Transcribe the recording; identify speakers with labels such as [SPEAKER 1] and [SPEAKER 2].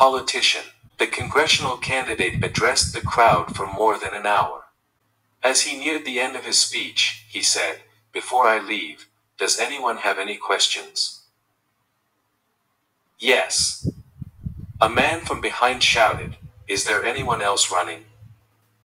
[SPEAKER 1] politician, the congressional candidate addressed the crowd for more than an hour. As he neared the end of his speech, he said, Before I leave, does anyone have any questions? Yes. A man from behind shouted, Is there anyone else running?